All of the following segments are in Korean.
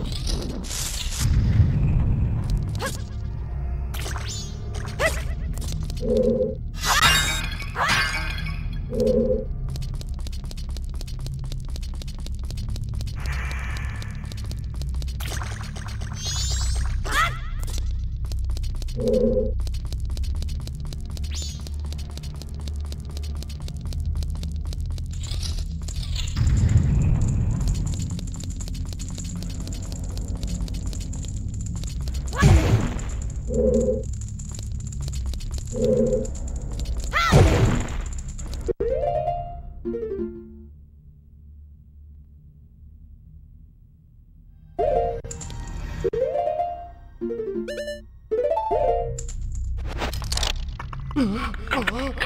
you Oh, oh, oh.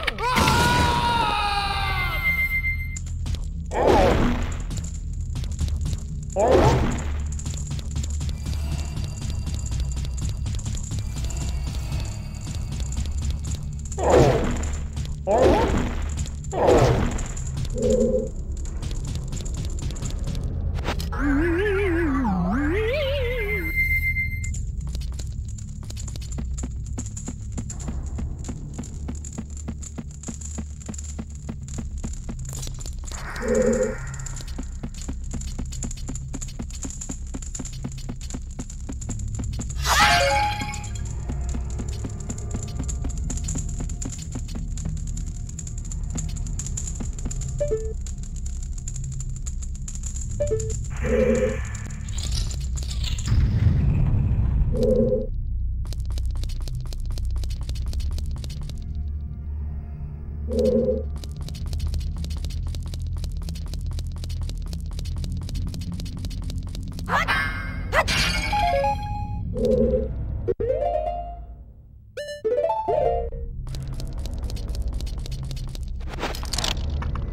Thank you.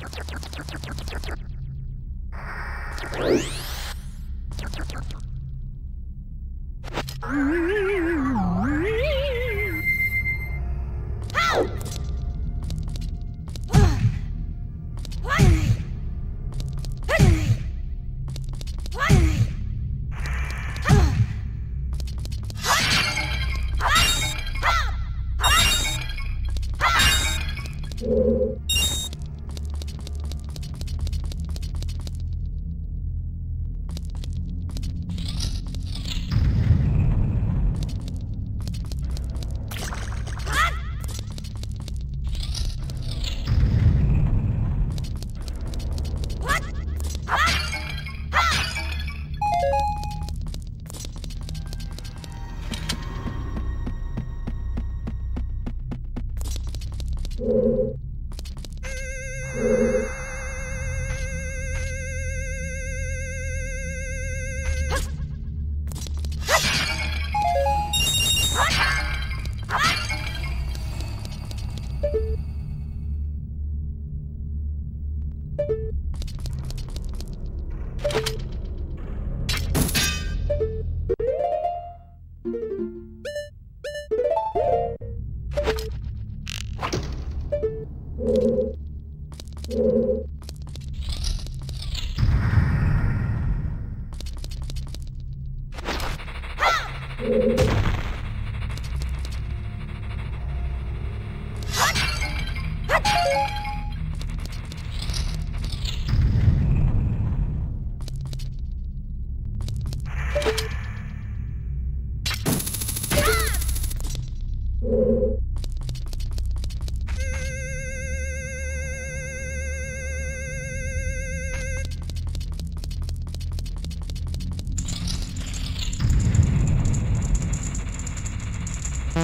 Oh, my God.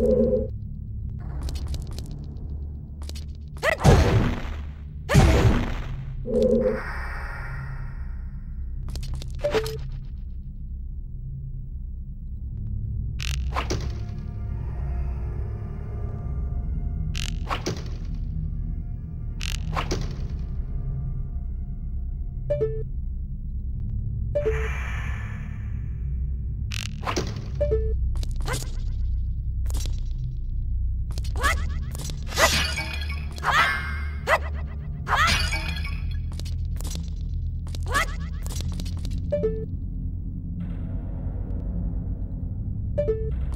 you Thank you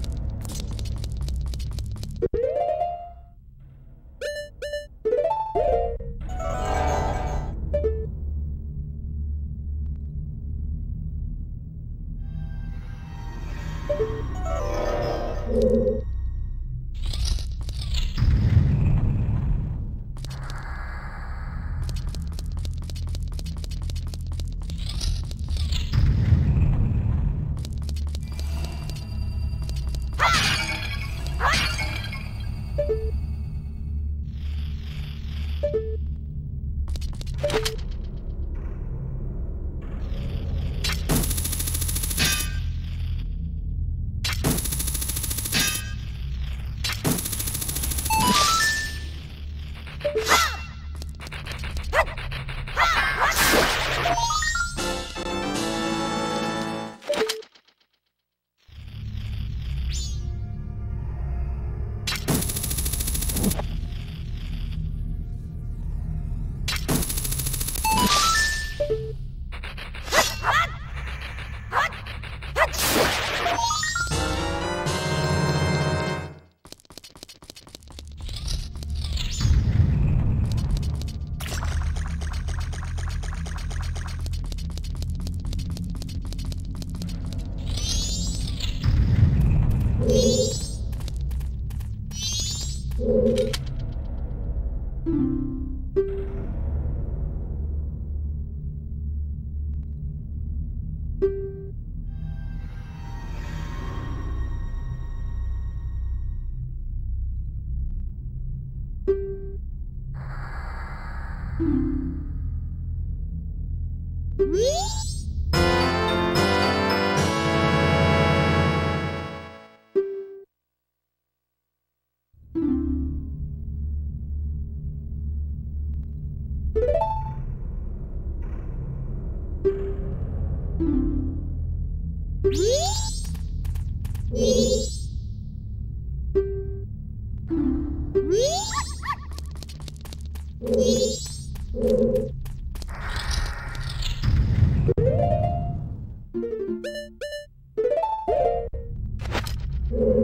you.